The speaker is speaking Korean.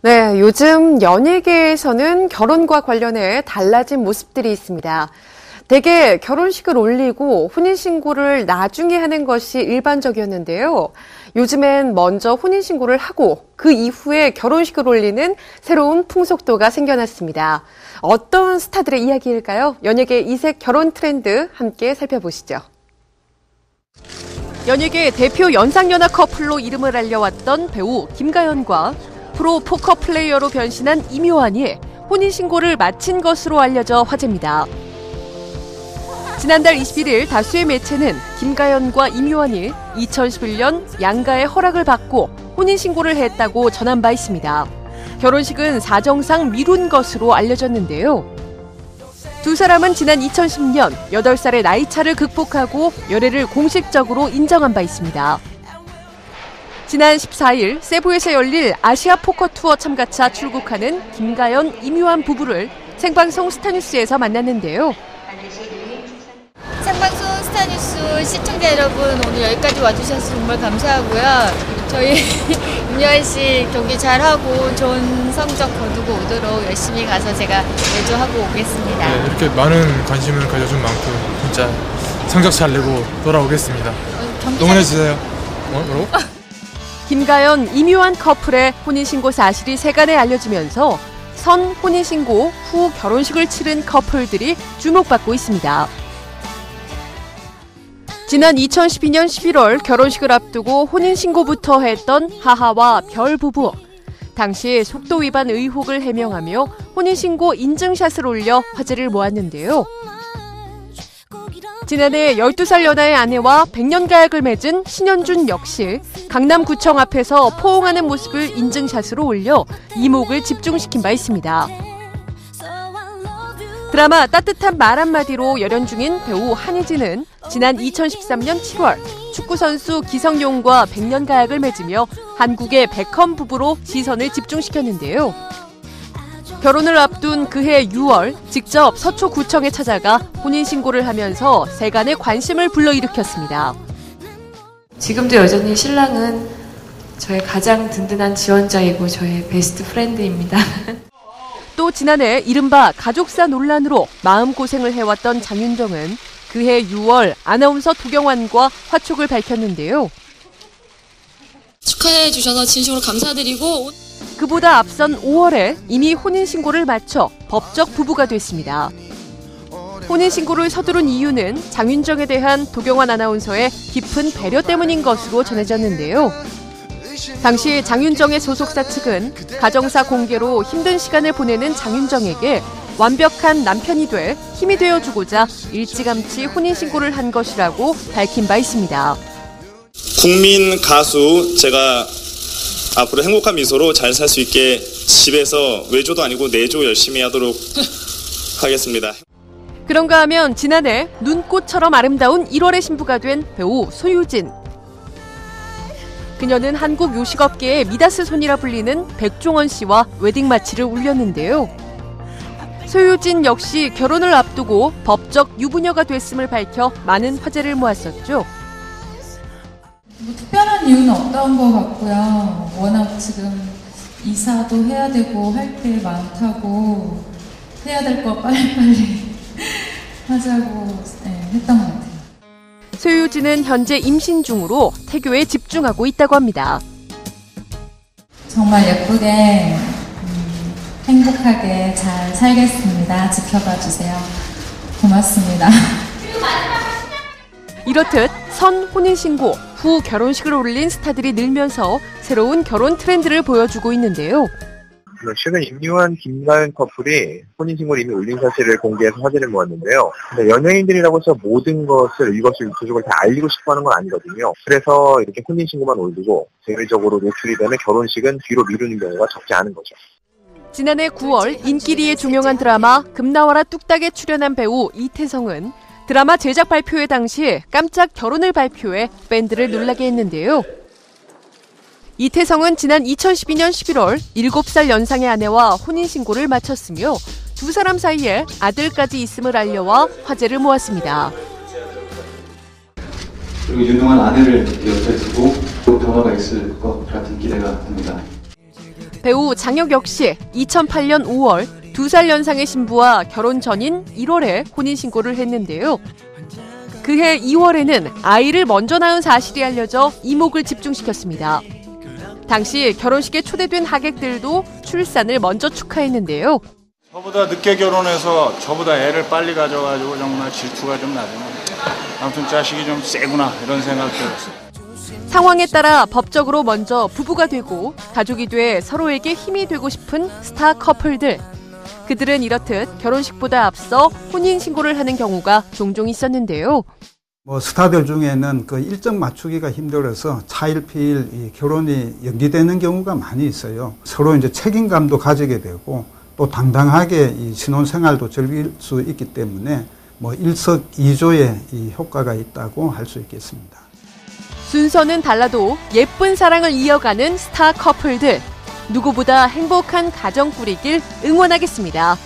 네, 요즘 연예계에서는 결혼과 관련해 달라진 모습들이 있습니다. 대개 결혼식을 올리고 혼인신고를 나중에 하는 것이 일반적이었는데요. 요즘엔 먼저 혼인신고를 하고 그 이후에 결혼식을 올리는 새로운 풍속도가 생겨났습니다. 어떤 스타들의 이야기일까요? 연예계 이색 결혼 트렌드 함께 살펴보시죠. 연예계 대표 연상연하 커플로 이름을 알려왔던 배우 김가연과 프로 포커 플레이어로 변신한 임요환이 혼인신고를 마친 것으로 알려져 화제입니다. 지난달 21일 다수의 매체는 김가연과 임요환이 2011년 양가의 허락을 받고 혼인신고를 했다고 전한 바 있습니다. 결혼식은 사정상 미룬 것으로 알려졌는데요. 두 사람은 지난 2010년 8살의 나이차를 극복하고 열애를 공식적으로 인정한 바 있습니다. 지난 14일 세부에서 열릴 아시아 포커 투어 참가차 출국하는 김가연, 임요한 부부를 생방송 스타뉴스에서 만났는데요. 생방송 스타뉴스 시청자 여러분 오늘 여기까지 와주셔서 정말 감사하고요. 저희 임여한 씨 경기 잘하고 좋은 성적 거두고 오도록 열심히 가서 제가 내조하고 오겠습니다. 네, 이렇게 많은 관심을 가져준 만큼 진짜 성적 잘 내고 돌아오겠습니다. 어, 경기 응원해 주세요. 어, 뭐라고? 김가연, 임요한 커플의 혼인신고 사실이 세간에 알려지면서 선 혼인신고 후 결혼식을 치른 커플들이 주목받고 있습니다. 지난 2012년 11월 결혼식을 앞두고 혼인신고부터 했던 하하와 별 부부. 당시 속도 위반 의혹을 해명하며 혼인신고 인증샷을 올려 화제를 모았는데요. 지난해 12살 연하의 아내와 100년 가약을 맺은 신현준 역시 강남구청 앞에서 포옹하는 모습을 인증샷으로 올려 이목을 집중시킨 바 있습니다. 드라마 따뜻한 말 한마디로 열연 중인 배우 한희진은 지난 2013년 7월 축구선수 기성용과 100년 가약을 맺으며 한국의 베컴 부부로 시선을 집중시켰는데요. 결혼을 앞둔 그해 6월 직접 서초구청에 찾아가 혼인신고를 하면서 세간의 관심을 불러일으켰습니다. 지금도 여전히 신랑은 저의 가장 든든한 지원자이고 저의 베스트 프렌드입니다. 또 지난해 이른바 가족사 논란으로 마음고생을 해왔던 장윤정은 그해 6월 아나운서 도경환과 화촉을 밝혔는데요. 축하해 주셔서 진심으로 감사드리고 그보다 앞선 5월에 이미 혼인신고를 마쳐 법적 부부가 됐습니다. 혼인신고를 서두른 이유는 장윤정에 대한 도경환 아나운서의 깊은 배려 때문인 것으로 전해졌는데요. 당시 장윤정의 소속사 측은 가정사 공개로 힘든 시간을 보내는 장윤정에게 완벽한 남편이 돼 힘이 되어주고자 일찌감치 혼인신고를 한 것이라고 밝힌 바 있습니다. 국민 가수 제가 앞으로 행복한 미소로 잘 살 수 있게 집에서 외조도 아니고 내조 열심히 하도록 하겠습니다. 그런가 하면 지난해 눈꽃처럼 아름다운 1월의 신부가 된 배우 소유진. 그녀는 한국 요식업계의 미다스 손이라 불리는 백종원 씨와 웨딩 마치를 올렸는데요. 소유진 역시 결혼을 앞두고 법적 유부녀가 됐음을 밝혀 많은 화제를 모았었죠. 뭐 이유는 없던 것 같고요. 워낙 지금 이사도 해야 되고 할 게 많다고 해야 될 거 빨리빨리 하자고 네, 했던 것 같아요. 소유진은 현재 임신 중으로 태교에 집중하고 있다고 합니다. 정말 예쁘게 음, 행복하게 잘 살겠습니다. 지켜봐 주세요. 고맙습니다. 이렇듯 선 혼인신고 후 결혼식을 올린 스타들이 늘면서 새로운 결혼 트렌드를 보여주고 있는데요. 최근 임요한 김가연 커플이 혼인신고를 이미 올린 사실을 공개해서 화제를 모았는데요. 연예인들이라고 해서 모든 것을 일거수일투족을 다 알리고 싶어하는 건 아니거든요. 그래서 이렇게 혼인신고만 올리고 제외적으로 노출이 되는 결혼식은 뒤로 미루는 경우가 적지 않은 거죠. 지난해 9월 인기리에 종영한 드라마 금나와라 뚝딱에 출연한 배우 이태성은 드라마 제작 발표회 당시 깜짝 결혼을 발표해 팬들을 놀라게 했는데요. 이태성은 지난 2012년 11월 7살 연상의 아내와 혼인신고를 마쳤으며 두 사람 사이에 아들까지 있음을 알려와 화제를 모았습니다. 그리고 유능한 아내를 옆에 두고 또 변화가 있을 것 같은 기대가 됩니다. 배우 장혁 역시 2008년 5월 두 살 연상의 신부와 결혼 전인 1월에 혼인신고를 했는데요. 그해 2월에는 아이를 먼저 낳은 사실이 알려져 이목을 집중시켰습니다. 당시 결혼식에 초대된 하객들도 출산을 먼저 축하했는데요. 저보다 늦게 결혼해서 저보다 애를 빨리 가져가지고 정말 질투가 좀 나지만 아무튼 자식이 좀 세구나 이런 생각 들었어요. 상황에 따라 법적으로 먼저 부부가 되고 가족이 돼 서로에게 힘이 되고 싶은 스타 커플들. 그들은 이렇듯 결혼식보다 앞서 혼인 신고를 하는 경우가 종종 있었는데요. 뭐 스타들 중에는 그 일정 맞추기가 힘들어서 차일피일 이 결혼이 연기되는 경우가 많이 있어요. 서로 이제 책임감도 가지게 되고 또 당당하게 이 신혼생활도 즐길 수 있기 때문에 뭐 일석이조의 이 효과가 있다고 할 수 있겠습니다. 순서는 달라도 예쁜 사랑을 이어가는 스타 커플들. 누구보다 행복한 가정 꾸리길 응원하겠습니다.